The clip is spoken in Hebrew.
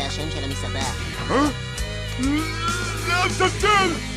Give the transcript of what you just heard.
זה השם של המסעדה. אה? אה לא, המטלטל!